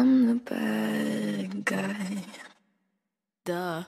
I'm the bad guy. Duh.